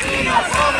Marquinhos